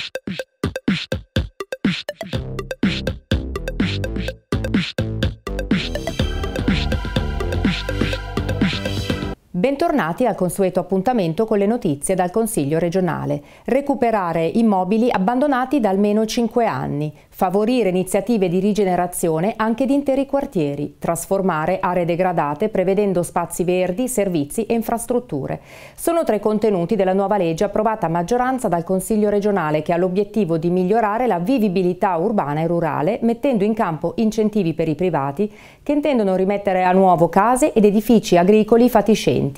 Thank you. Bentornati al consueto appuntamento con le notizie dal Consiglio regionale. Recuperare immobili abbandonati da almeno 5 anni, favorire iniziative di rigenerazione anche di interi quartieri, trasformare aree degradate prevedendo spazi verdi, servizi e infrastrutture. Sono tre contenuti della nuova legge approvata a maggioranza dal Consiglio regionale che ha l'obiettivo di migliorare la vivibilità urbana e rurale mettendo in campo incentivi per i privati che intendono rimettere a nuovo case ed edifici agricoli fatiscenti.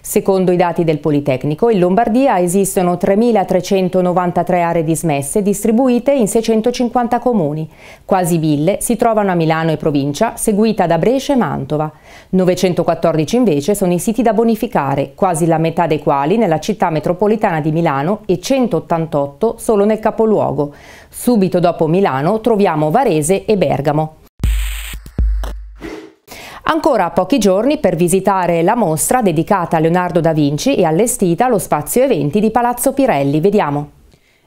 Secondo i dati del Politecnico, in Lombardia esistono 3.393 aree dismesse distribuite in 650 comuni. Quasi mille si trovano a Milano e provincia, seguita da Brescia e Mantova. 914 invece sono i siti da bonificare, quasi la metà dei quali nella città metropolitana di Milano e 188 solo nel capoluogo. Subito dopo Milano troviamo Varese e Bergamo. Ancora pochi giorni per visitare la mostra dedicata a Leonardo da Vinci e allestita allo spazio eventi di Palazzo Pirelli. Vediamo.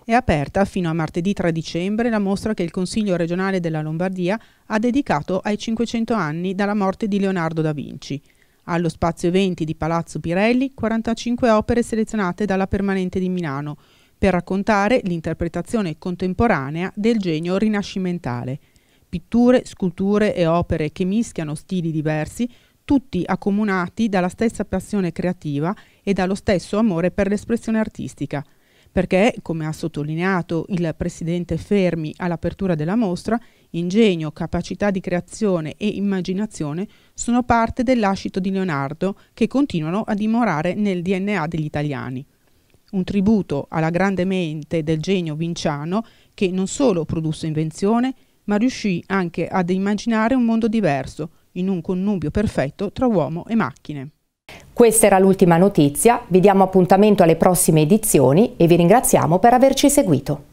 È aperta fino a martedì 3 dicembre la mostra che il Consiglio regionale della Lombardia ha dedicato ai 500 anni dalla morte di Leonardo da Vinci. Allo spazio eventi di Palazzo Pirelli 45 opere selezionate dalla Permanente di Milano per raccontare l'interpretazione contemporanea del genio rinascimentale. Pitture, sculture e opere che mischiano stili diversi, tutti accomunati dalla stessa passione creativa e dallo stesso amore per l'espressione artistica – perché, come ha sottolineato il presidente Fermi all'apertura della mostra, ingegno, capacità di creazione e immaginazione sono parte dell'ascito di Leonardo che continuano a dimorare nel DNA degli italiani. Un tributo alla grande mente del genio vinciano che non solo produsse invenzione, ma riuscì anche ad immaginare un mondo diverso, in un connubio perfetto tra uomo e macchine. Questa era l'ultima notizia, vi diamo appuntamento alle prossime edizioni e vi ringraziamo per averci seguito.